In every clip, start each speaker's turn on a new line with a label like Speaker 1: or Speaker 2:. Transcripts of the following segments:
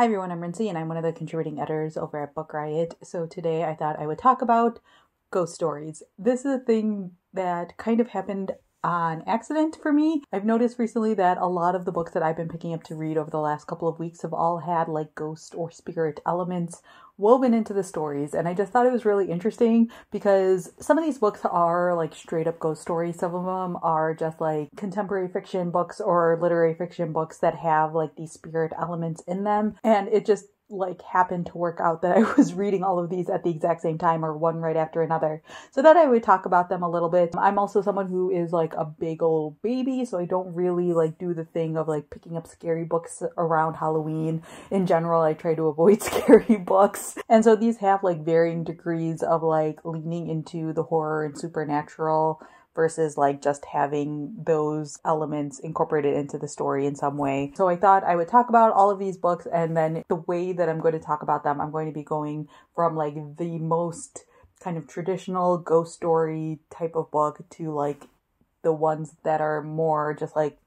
Speaker 1: Hi everyone, I'm Rincey and I'm one of the contributing editors over at Book Riot. So today I thought I would talk about ghost stories. This is a thing that kind of happened on accident for me. I've noticed recently that a lot of the books that I've been picking up to read over the last couple of weeks have all had like ghost or spirit elements woven into the stories. And I just thought it was really interesting because some of these books are like straight up ghost stories. Some of them are just like contemporary fiction books or literary fiction books that have like these spirit elements in them. And it just like happened to work out that I was reading all of these at the exact same time or one right after another. So that I would talk about them a little bit. I'm also someone who is like a big old baby, so I don't really like do the thing of like picking up scary books around Halloween. In general, I try to avoid scary books. And so these have like varying degrees of like leaning into the horror and supernatural versus like just having those elements incorporated into the story in some way. So I thought I would talk about all of these books and then the way that I'm going to talk about them, I'm going to be going from like the most kind of traditional ghost story type of book to like the ones that are more just like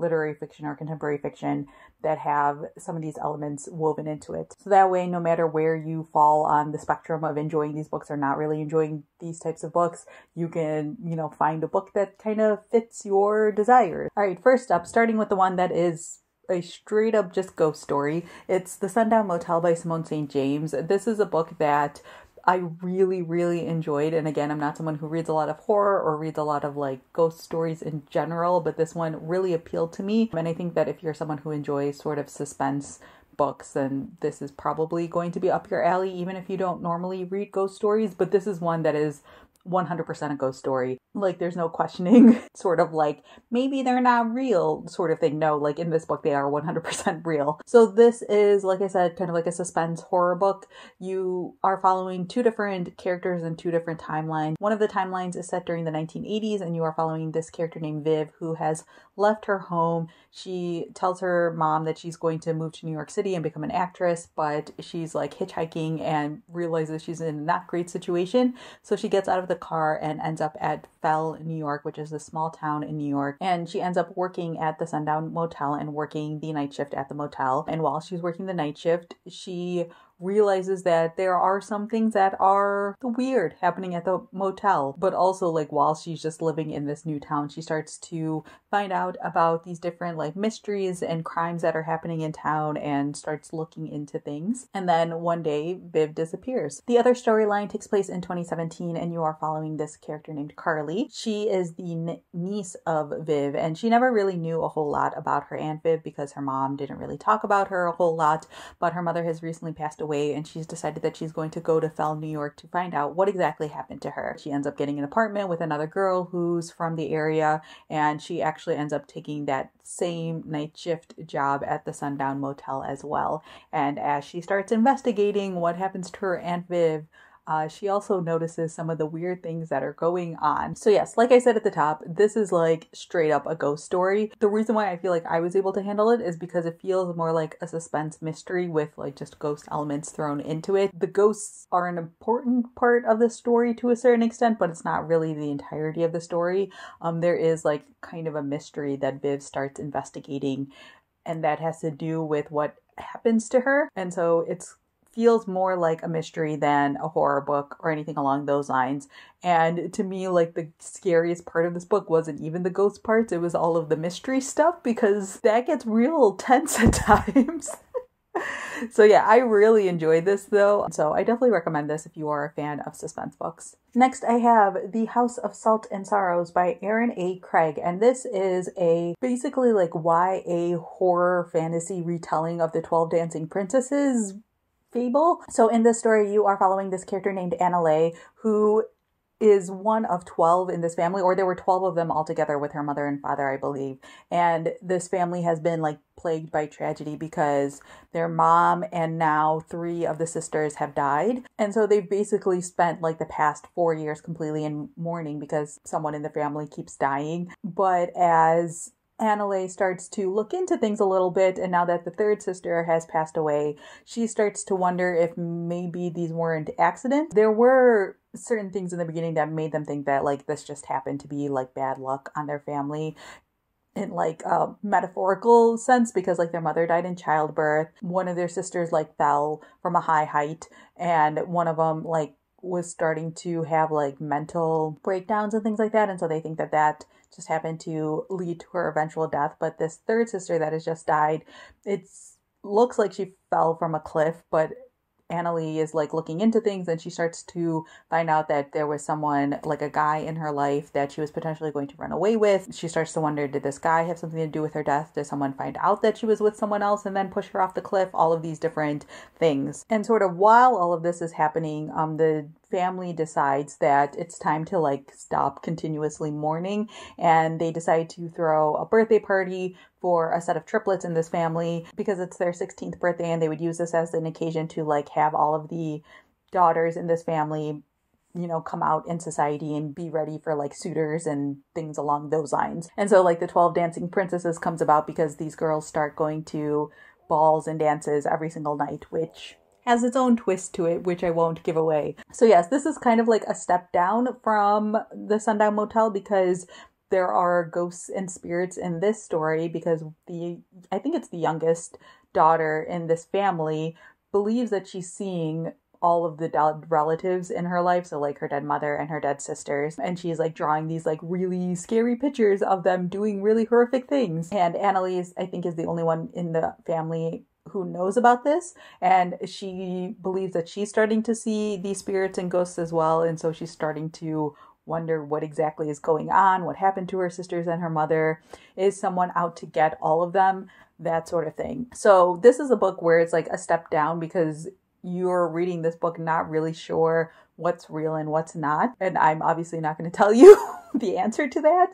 Speaker 1: literary fiction or contemporary fiction that have some of these elements woven into it. So that way, no matter where you fall on the spectrum of enjoying these books or not really enjoying these types of books, you can, you know, find a book that kind of fits your desires. All right, first up, starting with the one that is a straight up just ghost story. It's The Sun Down Motel by Simone St. James. This is a book that I really, really enjoyed. And again, I'm not someone who reads a lot of horror or reads a lot of like ghost stories in general, but this one really appealed to me. And I think that if you're someone who enjoys sort of suspense books, then this is probably going to be up your alley, even if you don't normally read ghost stories. But this is one that is 100% a ghost story. Like, there's no questioning, sort of like, maybe they're not real, sort of thing. No, like in this book, they are 100% real. So, this is, like I said, kind of like a suspense horror book. You are following two different characters in two different timelines. One of the timelines is set during the 1980s, and you are following this character named Viv who has left her home. She tells her mom that she's going to move to New York City and become an actress, but she's like hitchhiking and realizes she's in a not great situation. So, she gets out of the car and ends up at Fell, New York, which is a small town in New York. And she ends up working at the Sun Down Motel and working the night shift at the motel. And while she's working the night shift, she realizes that there are some things that are weird happening at the motel. But also, like, while she's just living in this new town, she starts to find out about these different, like, mysteries and crimes that are happening in town and starts looking into things. And then one day, Viv disappears. The other storyline takes place in 2017, and you are following this character named Carly. She is the n- niece of Viv, and she never really knew a whole lot about her Aunt Viv because her mom didn't really talk about her a whole lot, but her mother has recently passed away away and she's decided that she's going to go to Fell, New York to find out what exactly happened to her. She ends up getting an apartment with another girl who's from the area and she actually ends up taking that same night shift job at the Sun Down Motel as well. And as she starts investigating what happens to her Aunt Viv, uh, she also notices some of the weird things that are going on. So, yes, like I said at the top, this is like straight up a ghost story. The reason why I feel like I was able to handle it is because it feels more like a suspense mystery with like just ghost elements thrown into it. The ghosts are an important part of the story to a certain extent, but it's not really the entirety of the story. Um, there is like kind of a mystery that Viv starts investigating, and that has to do with what happens to her. And so it's feels more like a mystery than a horror book or anything along those lines. And to me, like the scariest part of this book wasn't even the ghost parts, it was all of the mystery stuff because that gets real tense at times. so yeah, I really enjoyed this though. So I definitely recommend this if you are a fan of suspense books. Next, I have The House of Salt and Sorrows by Erin A. Craig, and this is a basically like YA horror fantasy retelling of the 12 Dancing Princesses fable. So in this story, you are following this character named Annaleigh, who is one of 12 in this family, or there were 12 of them altogether with her mother and father, I believe. And this family has been like plagued by tragedy because their mom and now three of the sisters have died. And so they've basically spent like the past four years completely in mourning because someone in the family keeps dying. But as Annaleigh starts to look into things a little bit, and now that the third sister has passed away, she starts to wonder if maybe these weren't accidents. There were certain things in the beginning that made them think that like this just happened to be like bad luck on their family in like a metaphorical sense because like their mother died in childbirth. One of their sisters like fell from a high height and one of them like was starting to have like mental breakdowns and things like that and so they think that that just happened to lead to her eventual death but this third sister that has just died it looks like she fell from a cliff but Annaleigh is like looking into things and she starts to find out that there was someone, like a guy in her life that she was potentially going to run away with. She starts to wonder did this guy have something to do with her death? Did someone find out that she was with someone else and then push her off the cliff? All of these different things. And sort of while all of this is happening, um, the family decides that it's time to like stop continuously mourning and they decide to throw a birthday party for a set of triplets in this family because it's their 16th birthday and they would use this as an occasion to like have all of the daughters in this family you know come out in society and be ready for like suitors and things along those lines. And so like the 12 dancing princesses comes about because these girls start going to balls and dances every single night which has its own twist to it, which I won't give away. So, yes, this is kind of like a step down from the Sun Down Motel because there are ghosts and spirits in this story because the I think it's the youngest daughter in this family believes that she's seeing all of the dead relatives in her life so like her dead mother and her dead sisters and she's like drawing these like really scary pictures of them doing really horrific things and annalise i think is the only one in the family who knows about this and she believes that she's starting to see these spirits and ghosts as well and so she's starting to wonder what exactly is going on what happened to her sisters and her mother is someone out to get all of them that sort of thing. So this is a book where it's like a step down because you're reading this book not really sure what's real and what's not and i'm obviously not going to tell you the answer to that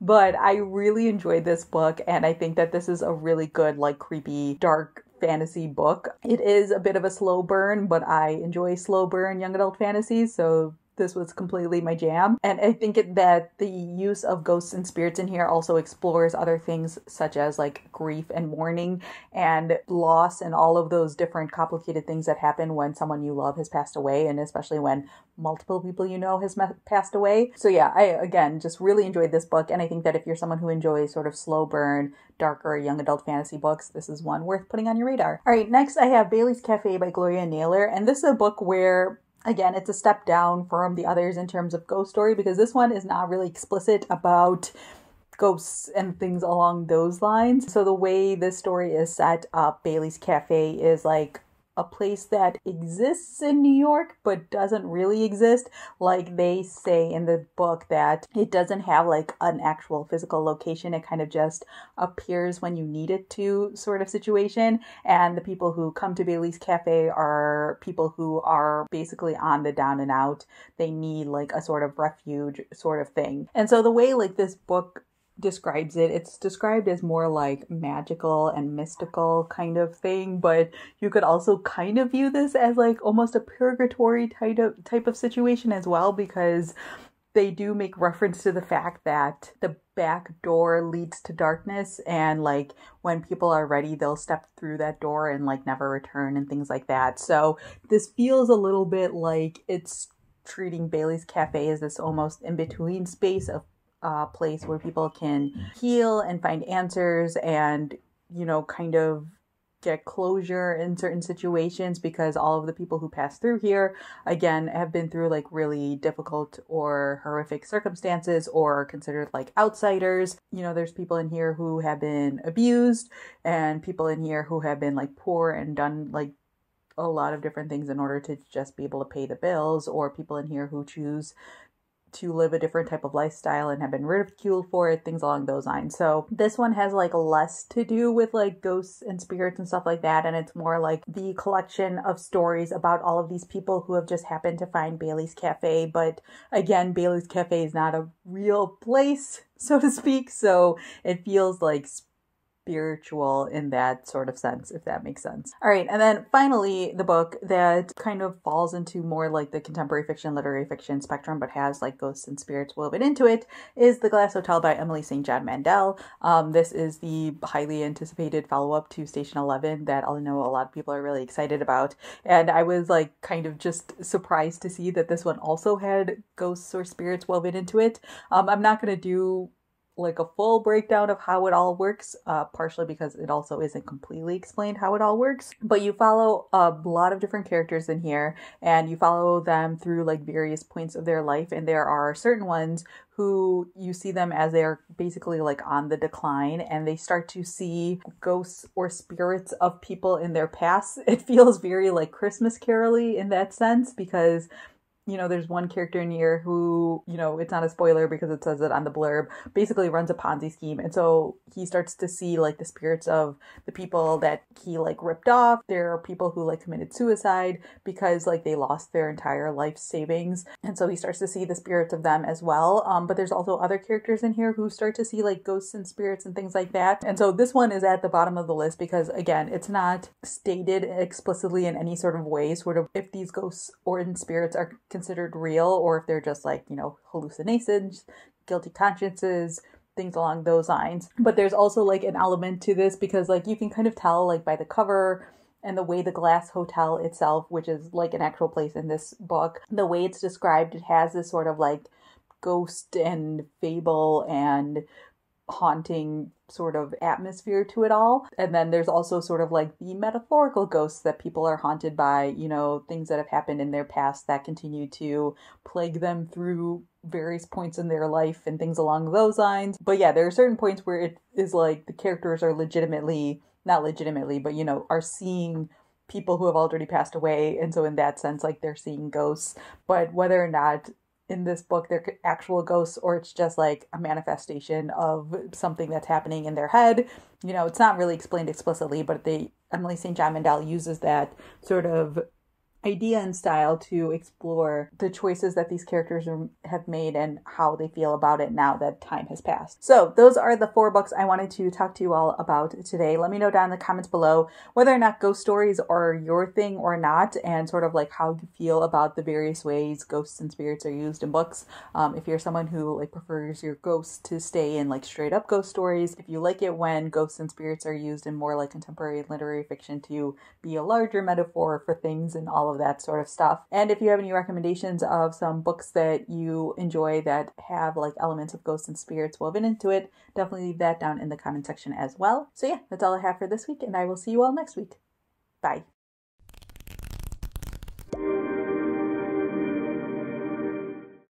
Speaker 1: but i really enjoyed this book and i think that this is a really good like creepy dark fantasy book. It is a bit of a slow burn, but I enjoy slow burn young adult fantasies, so this was completely my jam. And I think that the use of ghosts and spirits in here also explores other things such as like grief and mourning and loss and all of those different complicated things that happen when someone you love has passed away and especially when multiple people you know has passed away. So yeah, I again just really enjoyed this book and I think that if you're someone who enjoys sort of slow burn, darker young adult fantasy books, this is one worth putting on your radar. All right, next I have Bailey's Cafe by Gloria Naylor and this is a book where again, it's a step down from the others in terms of ghost story because this one is not really explicit about ghosts and things along those lines. So the way this story is set up, Bailey's Cafe is like a place that exists in New York but doesn't really exist. Like they say in the book that it doesn't have like an actual physical location. It kind of just appears when you need it to, sort of situation. And the people who come to Bailey's Cafe are people who are basically on the down and out. They need like a sort of refuge sort of thing. And so the way like this book describes it. It's described as more like magical and mystical kind of thing, but you could also kind of view this as like almost a purgatory type of type of situation as well because they do make reference to the fact that the back door leads to darkness and like when people are ready they'll step through that door and like never return and things like that. So this feels a little bit like it's treating Bailey's Cafe as this almost in between space of uh, place where people can heal and find answers and, you know, kind of get closure in certain situations because all of the people who pass through here again have been through like really difficult or horrific circumstances or considered like outsiders. You know there's people in here who have been abused and people in here who have been like poor and done like a lot of different things in order to just be able to pay the bills or people in here who choose to live a different type of lifestyle and have been ridiculed for it, things along those lines. So this one has like less to do with like ghosts and spirits and stuff like that. And it's more like the collection of stories about all of these people who have just happened to find Bailey's Cafe. But again, Bailey's Cafe is not a real place, so to speak. So it feels like spiritual in that sort of sense, if that makes sense. All right, and then finally, the book that kind of falls into more like the contemporary fiction, literary fiction spectrum, but has like ghosts and spirits woven into it, is The Glass Hotel by Emily St. John Mandel. Um, this is the highly anticipated follow up to Station 11 that I know a lot of people are really excited about. And I was like kind of just surprised to see that this one also had ghosts or spirits woven into it. Um, I'm not going to do like a full breakdown of how it all works, uh, partially because it also isn't completely explained how it all works. But you follow a lot of different characters in here and you follow them through like various points of their life. And there are certain ones who you see them as they're basically like on the decline and they start to see ghosts or spirits of people in their past. It feels very like Christmas caroly in that sense because you know, there's one character in here who, you know, it's not a spoiler because it says it on the blurb, basically runs a Ponzi scheme. And so he starts to see like the spirits of the people that he like ripped off. There are people who like committed suicide because like they lost their entire life savings. And so he starts to see the spirits of them as well. Um, but there's also other characters in here who start to see like ghosts and spirits and things like that. And so this one is at the bottom of the list because again, it's not stated explicitly in any sort of way, sort of if these ghosts or in spirits are considered real or if they're just like, you know, hallucinations, guilty consciences, things along those lines. But there's also like an element to this because like you can kind of tell like by the cover and the way the glass hotel itself, which is like an actual place in this book, the way it's described, it has this sort of like ghost and fable and haunting sort of atmosphere to it all. And then there's also sort of like the metaphorical ghosts that people are haunted by, you know, things that have happened in their past that continue to plague them through various points in their life and things along those lines. But yeah, there are certain points where it is like the characters are legitimately, not legitimately, but you know, are seeing people who have already passed away. And so in that sense, like they're seeing ghosts. But whether or not in this book they're actual ghosts or it's just like a manifestation of something that's happening in their head. You know, it's not really explained explicitly, but they Emily St. John Mandel uses that sort of idea and style to explore the choices that these characters have made and how they feel about it now that time has passed. So, those are the four books I wanted to talk to you all about today. Let me know down in the comments below whether or not ghost stories are your thing or not, and sort of like how you feel about the various ways ghosts and spirits are used in books. Um, if you're someone who like prefers your ghosts to stay in like straight up ghost stories, if you like it when ghosts and spirits are used in more like contemporary literary fiction to be a larger metaphor for things and of that sort of stuff. And if you have any recommendations of some books that you enjoy that have like elements of ghosts and spirits woven into it, definitely leave that down in the comment section as well. So yeah, that's all I have for this week, and I will see you all next week. Bye.